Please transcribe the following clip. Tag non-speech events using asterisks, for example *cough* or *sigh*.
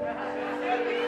Yeah. *laughs*